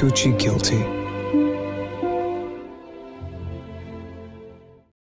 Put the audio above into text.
Gucci guilty.